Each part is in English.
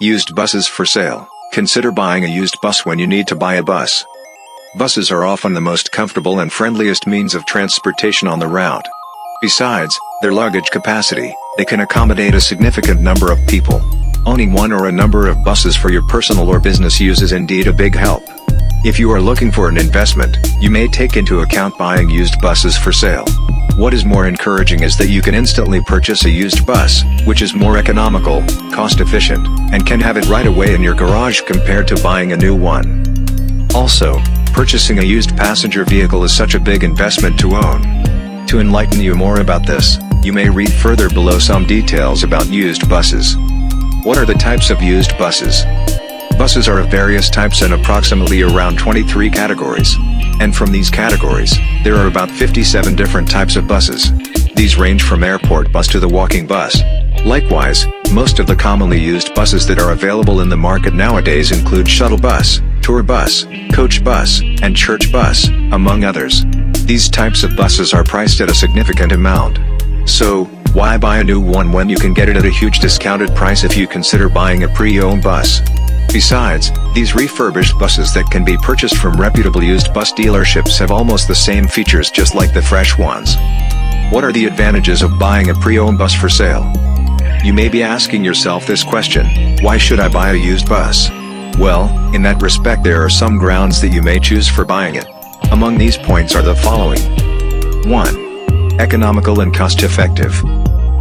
Used buses for sale. Consider buying a used bus when you need to buy a bus. Buses are often the most comfortable and friendliest means of transportation on the route. Besides, their luggage capacity, they can accommodate a significant number of people. Owning one or a number of buses for your personal or business use is indeed a big help. If you are looking for an investment, you may take into account buying used buses for sale. What is more encouraging is that you can instantly purchase a used bus, which is more economical, cost efficient, and can have it right away in your garage compared to buying a new one. Also, purchasing a used passenger vehicle is such a big investment to own. To enlighten you more about this, you may read further below some details about used buses. What are the types of used buses? Buses are of various types and approximately around 23 categories. And from these categories, there are about 57 different types of buses. These range from airport bus to the walking bus. Likewise, most of the commonly used buses that are available in the market nowadays include shuttle bus, tour bus, coach bus, and church bus, among others. These types of buses are priced at a significant amount. So, why buy a new one when you can get it at a huge discounted price if you consider buying a pre-owned bus? Besides, these refurbished buses that can be purchased from reputable used bus dealerships have almost the same features just like the fresh ones. What are the advantages of buying a pre-owned bus for sale? You may be asking yourself this question, why should I buy a used bus? Well, in that respect there are some grounds that you may choose for buying it. Among these points are the following. 1. Economical and cost effective.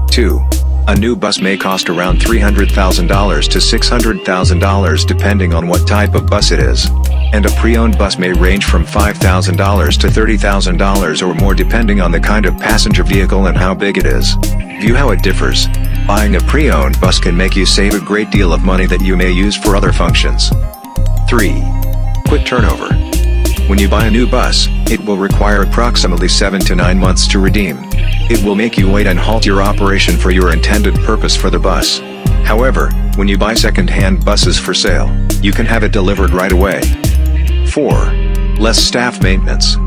2. A new bus may cost around $300,000 to $600,000 depending on what type of bus it is. And a pre-owned bus may range from $5,000 to $30,000 or more depending on the kind of passenger vehicle and how big it is. View how it differs. Buying a pre-owned bus can make you save a great deal of money that you may use for other functions. 3. Quick turnover. When you buy a new bus, it will require approximately 7 to 9 months to redeem. It will make you wait and halt your operation for your intended purpose for the bus. However, when you buy second-hand buses for sale, you can have it delivered right away. 4. Less staff maintenance.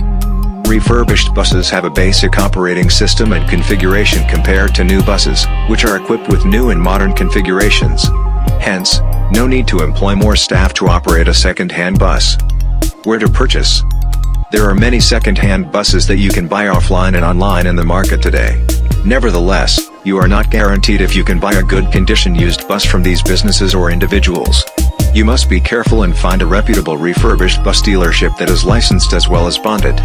Refurbished buses have a basic operating system and configuration compared to new buses, which are equipped with new and modern configurations. Hence, no need to employ more staff to operate a second-hand bus. Where to purchase? There are many second-hand buses that you can buy offline and online in the market today. Nevertheless, you are not guaranteed if you can buy a good condition used bus from these businesses or individuals. You must be careful and find a reputable refurbished bus dealership that is licensed as well as bonded.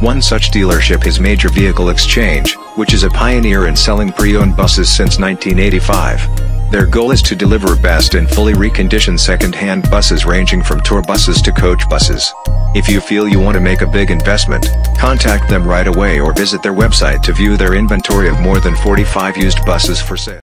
One such dealership is Major Vehicle Exchange, which is a pioneer in selling pre-owned buses since 1985. Their goal is to deliver best and fully reconditioned second-hand buses ranging from tour buses to coach buses. If you feel you want to make a big investment, contact them right away or visit their website to view their inventory of more than 45 used buses for sale.